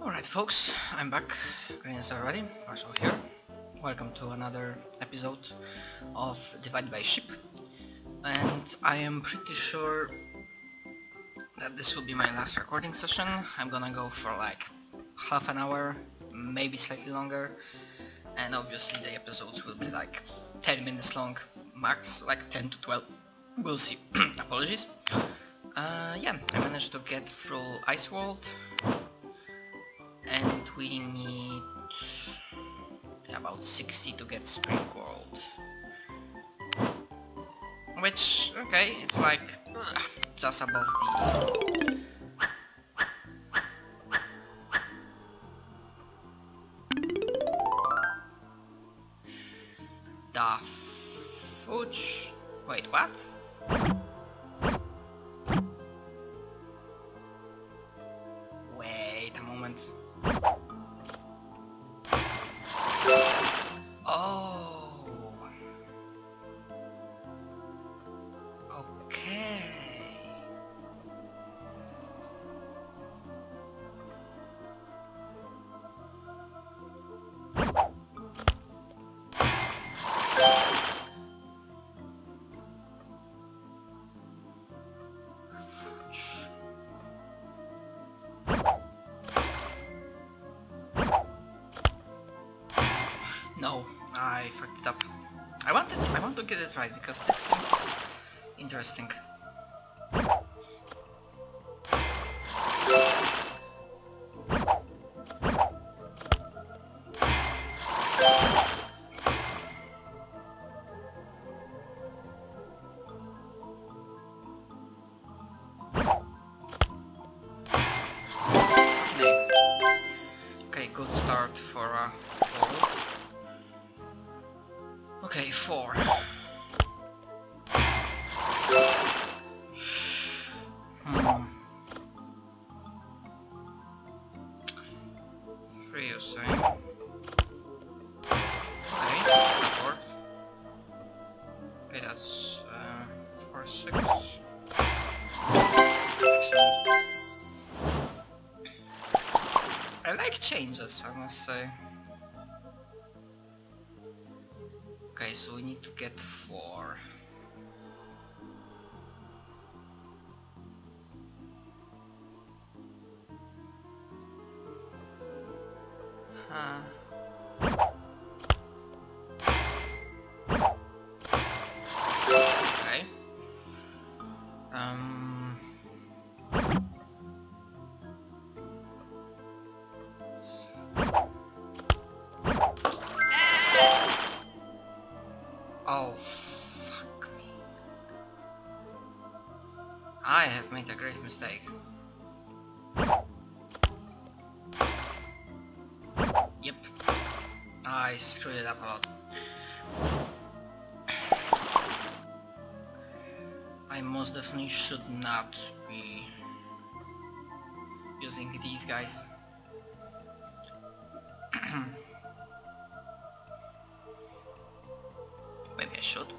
Alright folks, I'm back. Green is already, Marshall here. Welcome to another episode of Divide by Sheep. And I am pretty sure that this will be my last recording session. I'm gonna go for like half an hour, maybe slightly longer. And obviously the episodes will be like 10 minutes long, max like 10 to 12. We'll see. Apologies. Uh, yeah, I managed to get through Ice World we need about 60 to get Spring World. Which, okay, it's like just above the... The Fuge... Wait, what? Right because this seems interesting. Okay, so we need to get four. Screwed it up a lot. I most definitely should not be using these guys. Maybe I should.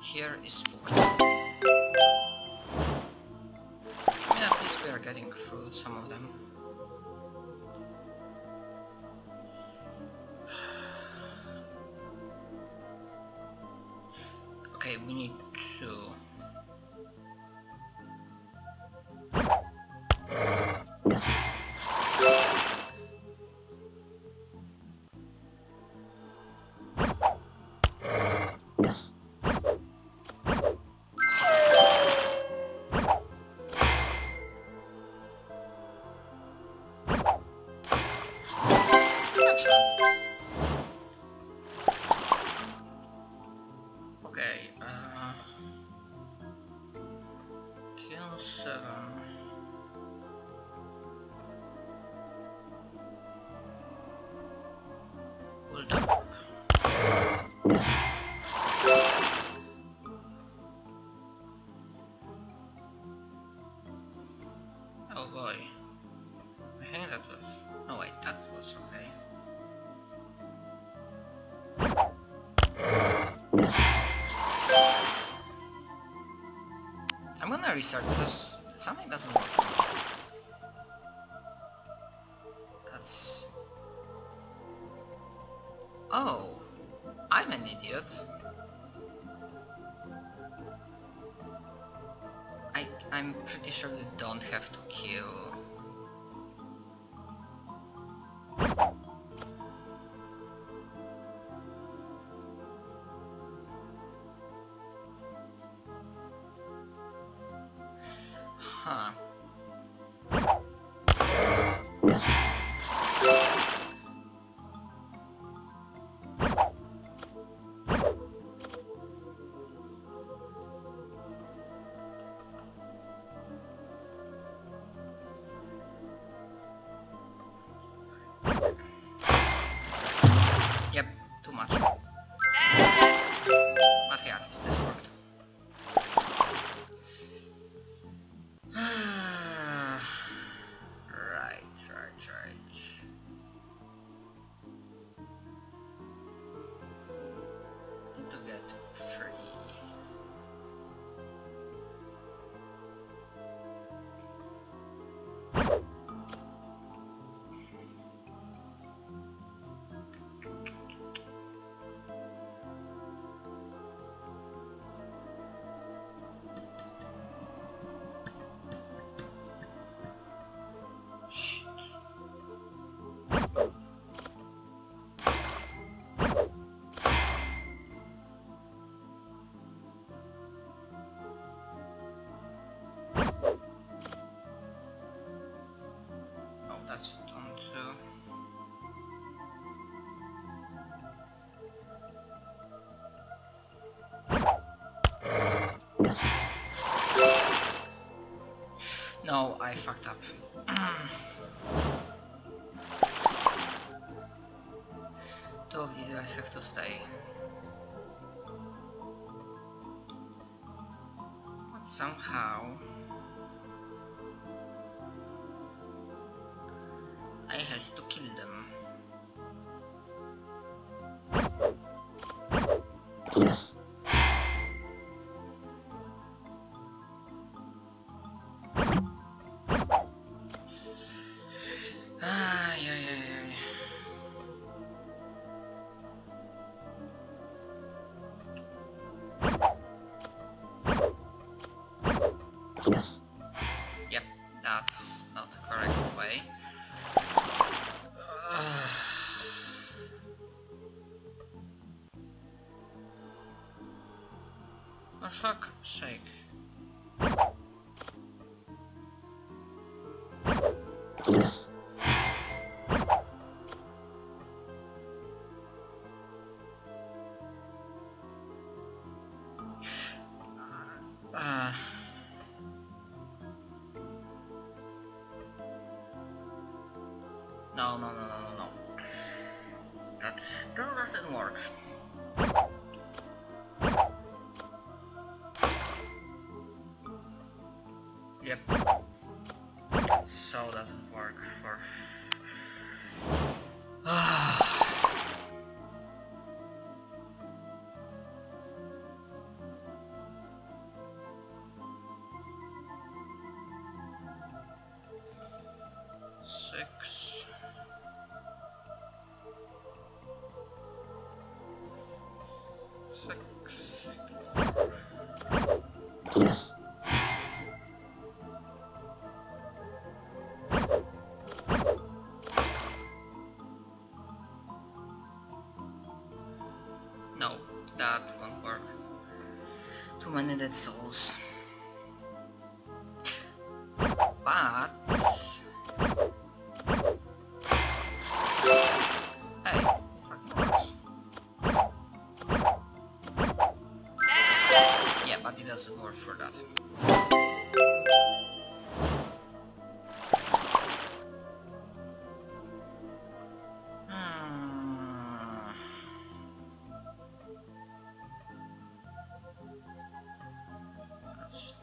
Here is food. I mean, at least we are getting through some of them. Okay, we need Seven. Hold up. Oh boy. That was... No that was okay. Restart because something doesn't work. That's... Oh, I'm an idiot. I, I'm pretty sure you don't have to kill... Huh. Two of these guys have to stay. But somehow... I have to kill them. For fuck's sake. Uh, no, no, no, no, no, no. That still doesn't work. That won't work. Too many dead souls. But...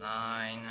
nine.